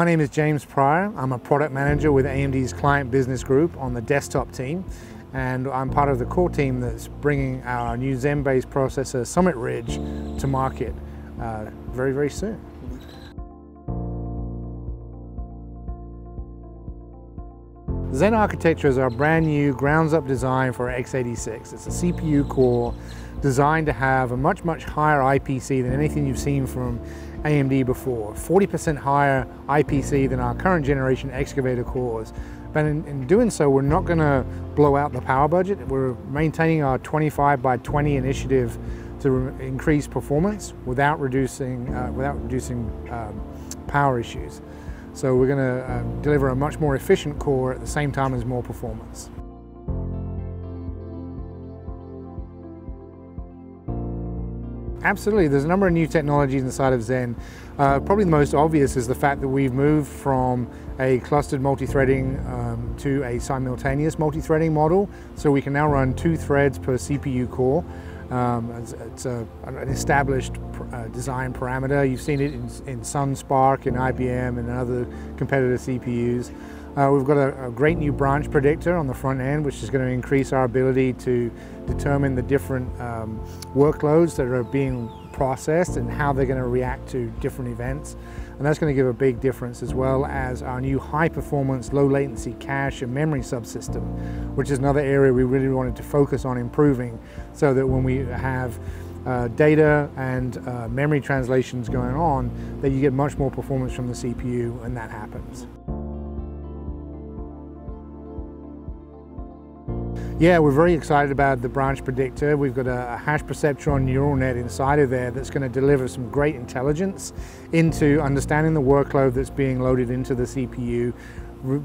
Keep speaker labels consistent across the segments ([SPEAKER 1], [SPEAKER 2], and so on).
[SPEAKER 1] My name is James Prior. I'm a product manager with AMD's Client Business Group on the desktop team and I'm part of the core team that's bringing our new Zen-based processor Summit Ridge to market uh, very, very soon. Zen architecture is our brand new grounds up design for x86. It's a CPU core designed to have a much, much higher IPC than anything you've seen from AMD before. 40% higher IPC than our current generation excavator cores. But in, in doing so, we're not gonna blow out the power budget. We're maintaining our 25 by 20 initiative to increase performance without reducing, uh, without reducing um, power issues. So we're going to uh, deliver a much more efficient core at the same time as more performance. Absolutely, there's a number of new technologies inside of Zen. Uh, probably the most obvious is the fact that we've moved from a clustered multi-threading um, to a simultaneous multi-threading model. So we can now run two threads per CPU core. Um, it's, it's a, an established uh, design parameter. You've seen it in, in Sun SPARC, in IBM, and other competitor CPUs. Uh, we've got a, a, great new branch predictor on the front end, which is going to increase our ability to determine the different um, workloads that are being processed and how they're going to react to different events. And that's going to give a big difference as well as our new high performance, low latency cache and memory subsystem, which is another area we really wanted to focus on improving so that when we have uh, data and uh, memory translations going on, that you get much more performance from the CPU and that happens. Yeah, we're very excited about the branch predictor. We've got a, hash perceptron neural net inside of there that's going to deliver some great intelligence into understanding the workload that's being loaded into the CPU,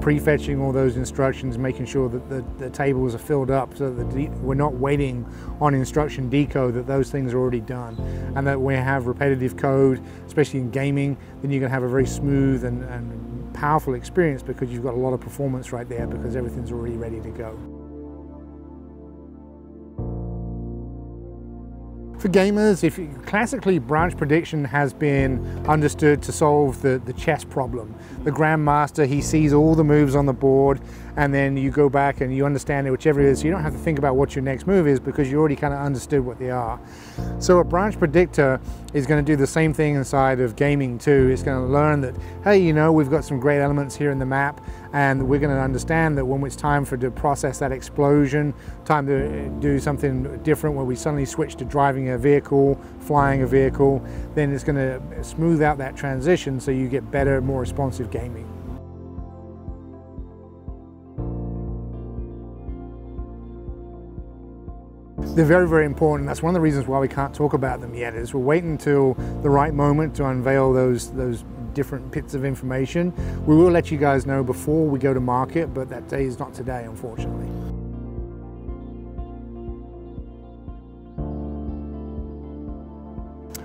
[SPEAKER 1] prefetching all those instructions, making sure that the, the tables are filled up so that we're not waiting on instruction decode, that those things are already done. And that we have repetitive code, especially in gaming, then you're going to have a very smooth and, and powerful experience because you've got a lot of performance right there because everything's already ready to go. For gamers, if you, classically branch prediction has been understood to solve the, the chess problem. The grandmaster, he sees all the moves on the board and then you go back and you understand it, whichever it is. You don't have to think about what your next move is because you already kind of understood what they are. So a branch predictor is going to do the same thing inside of gaming too. It's going to learn that, hey, you know, we've got some great elements here in the map and we're going to understand that when it's time for to process that explosion, time to do something different where we suddenly switch to driving a vehicle, flying a vehicle, then it's going to smooth out that transition so you get better, more responsive gaming. They're very, very important. That's one of the reasons why we can't talk about them yet is we're waiting until the right moment to unveil those, those different bits of information. We will let you guys know before we go to market, but that day is not today, unfortunately.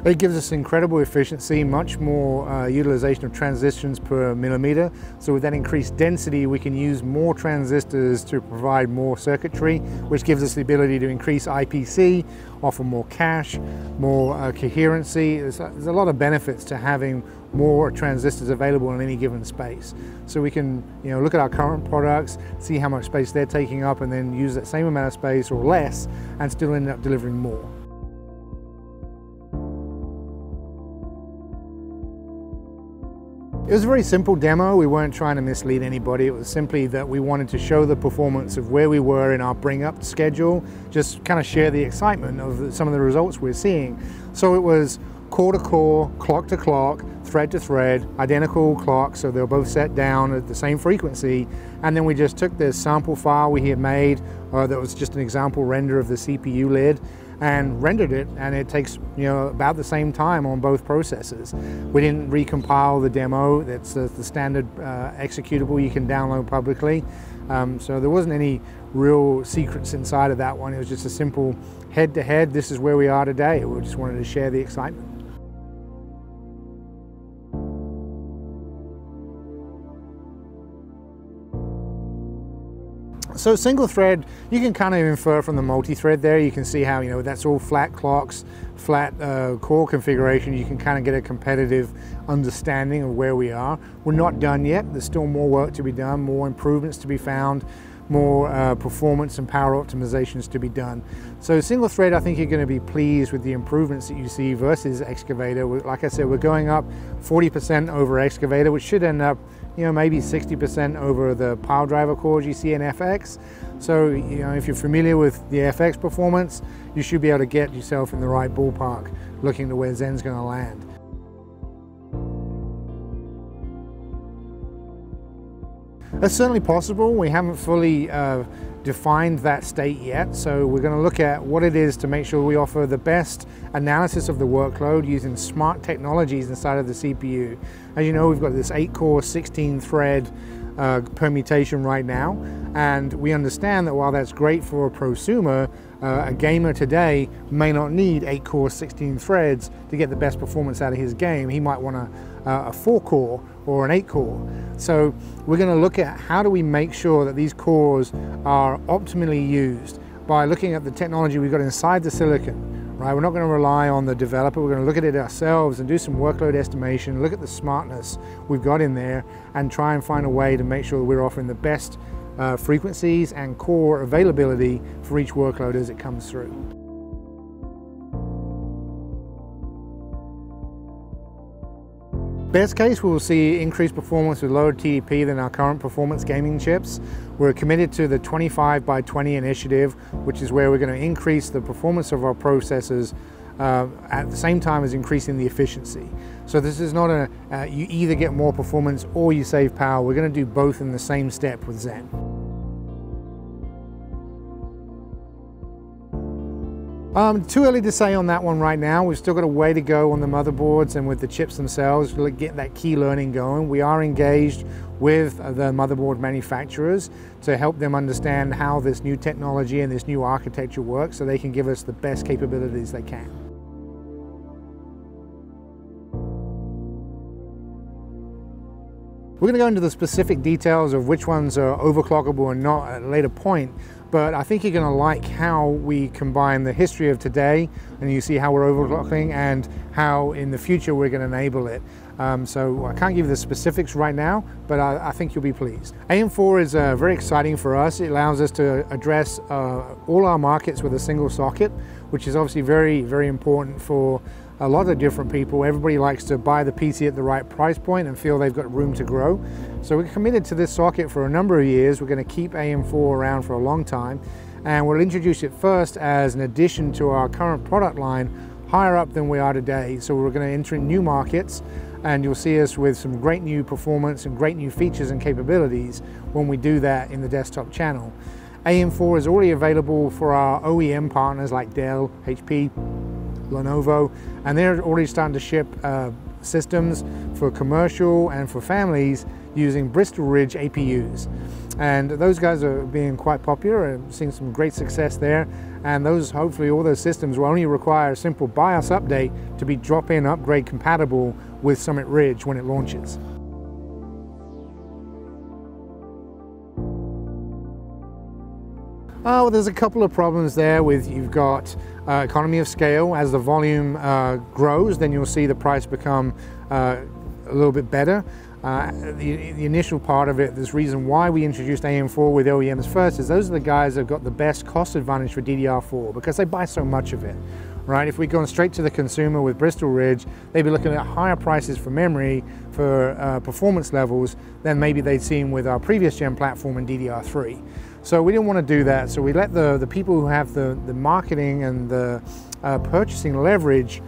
[SPEAKER 1] It gives us incredible efficiency, much more uh, utilization of transistors per millimeter. So with that increased density, we can use more transistors to provide more circuitry, which gives us the ability to increase IPC, offer more cache, more uh, coherency. There's a, there's a lot of benefits to having more transistors available in any given space. So we can you know, look at our current products, see how much space they're taking up, and then use that same amount of space or less, and still end up delivering more. It was a very simple demo. We weren't trying to mislead anybody. It was simply that we wanted to show the performance of where we were in our bring up schedule, just kind of share the excitement of some of the results we're seeing. So it was core to core, clock to clock, thread to thread, identical clocks, so they're both set down at the same frequency. And then we just took this sample file we had made uh, that was just an example render of the CPU lid and rendered it and it takes you know about the same time on both processes. We didn't recompile the demo, that's the, standard uh, executable you can download publicly. Um, so there wasn't any real secrets inside of that one, it was just a simple head-to-head, -head, this is where we are today. We just wanted to share the excitement. So single thread, you can kind of infer from the multi-thread there, you can see how, you know, that's all flat clocks, flat uh, core configuration. You can kind of get a competitive understanding of where we are. We're not done yet. There's still more work to be done, more improvements to be found more uh, performance and power optimizations to be done. So single thread, I think you're going to be pleased with the improvements that you see versus excavator. Like I said, we're going up 40% over excavator, which should end up, you know, maybe 60% over the Piledriver cores you see in FX. So, you know, if you're familiar with the FX performance, you should be able to get yourself in the right ballpark looking to where Zen's going to land. That's certainly possible. We haven't fully uh, defined that state yet, so we're going to look at what it is to make sure we offer the best analysis of the workload using smart technologies inside of the CPU. As you know, we've got this 8-core, 16-thread uh, permutation right now, and we understand that while that's great for a prosumer, uh, a gamer today may not need 8-core, 16 threads to get the best performance out of his game. He might want a, a 4-core or an 8-core. So we're going to look at how do we make sure that these cores are optimally used by looking at the technology we've got inside the silicon. Right, we're not going to rely on the developer, we're going to look at it ourselves and do some workload estimation, look at the smartness we've got in there and try and find a way to make sure that we're offering the best uh, frequencies and core availability for each workload as it comes through. Best case, we will see increased performance with lower TDP than our current performance gaming chips. We're committed to the 25 by 20 initiative, which is where we're going to increase the performance of our processors uh, at the same time as increasing the efficiency. So this is not a, uh, you either get more performance or you save power. We're going to do both in the same step with Zen. Um, too early to say on that one right now. We've still got a way to go on the motherboards and with the chips themselves to get that key learning going. We are engaged with the motherboard manufacturers to help them understand how this new technology and this new architecture works so they can give us the best capabilities they can. We're going to go into the specific details of which ones are overclockable and not at a later point, but I think you're going to like how we combine the history of today and you see how we're overclocking and how in the future we're going to enable it. Um, so I can't give you the specifics right now, but I, I think you'll be pleased. AM4 is uh, very exciting for us. It allows us to address uh, all our markets with a single socket, which is obviously very, very important for a lot of different people. Everybody likes to buy the PC at the right price point and feel they've got room to grow. So we're committed to this socket for a number of years. We're going to keep AM4 around for a long time and we'll introduce it first as an addition to our current product line higher up than we are today. So we're going to enter new markets and you'll see us with some great new performance and great new features and capabilities when we do that in the desktop channel. AM4 is already available for our OEM partners like Dell, HP, Lenovo, and they're already starting to ship uh, systems for commercial and for families using Bristol Ridge APUs. And those guys are being quite popular and seeing some great success there. And those, hopefully all those systems will only require a simple BIOS update to be drop-in upgrade compatible with Summit Ridge when it launches. Oh, well, there's a couple of problems there with you've got uh, economy of scale. As the volume uh, grows, then you'll see the price become uh, a little bit better. Uh, the, the, initial part of it, this reason why we introduced AM4 with OEMs first is those are the guys that have got the best cost advantage for DDR4 because they buy so much of it, right? If we'd gone straight to the consumer with Bristol Ridge, they'd be looking at higher prices for memory, for uh, performance levels than maybe they'd seen with our previous gen platform in DDR3. So we didn't want to do that. So we let the, the people who have the, the marketing and the uh, purchasing leverage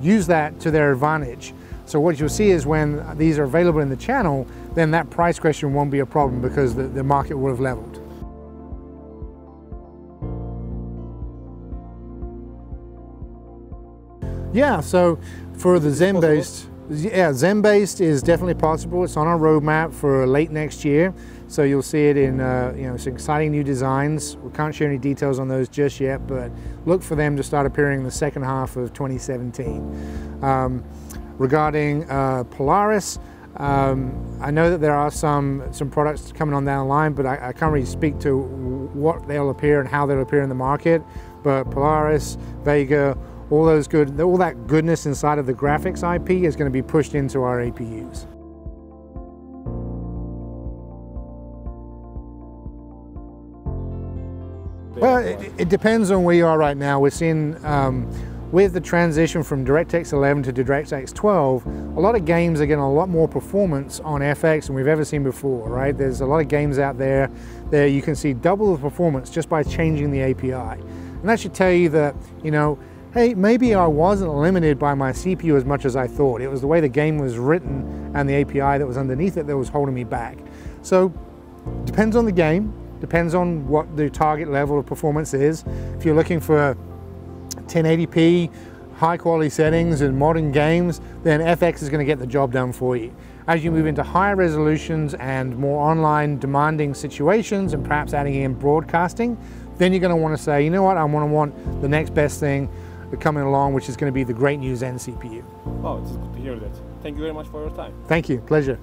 [SPEAKER 1] use that to their advantage. So what you'll see is when these are available in the channel, then that price question won't be a problem because the, the market will have leveled. Yeah, so for the Zen-based, yeah, Zen-based is definitely possible. It's on our roadmap for late next year. So you'll see it in uh, you know some exciting new designs. We can't share any details on those just yet, but look for them to start appearing in the second half of 2017. Um, regarding uh, Polaris, Um, I know that there are some some products coming on down the line, but I, I, can't really speak to what they'll appear and how they'll appear in the market. But Polaris, Vega, all those good, all that goodness inside of the graphics IP is going to be pushed into our APUs. Well, it, it, depends on where you are right now. We're seeing um, with the transition from DirectX 11 to DirectX 12, a lot of games are getting a lot more performance on FX than we've ever seen before, right? There's a lot of games out there that you can see double the performance just by changing the API. And that should tell you that, you know, hey, maybe I wasn't limited by my CPU as much as I thought. It was the way the game was written and the API that was underneath it that was holding me back. So, depends on the game, depends on what the target level of performance is. If you're looking for 1080p, high quality settings in modern games, then FX is going to get the job done for you. As you move into higher resolutions and more online demanding situations and perhaps adding in broadcasting, then you're going to want to say, you know what, I want to want the next best thing coming along, which is going to be the great new Zen CPU.
[SPEAKER 2] Oh, it's good to hear that. Thank you very much for your time.
[SPEAKER 1] Thank you. Pleasure.